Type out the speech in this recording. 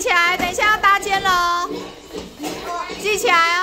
起来，等一下要搭肩了，记起来哦。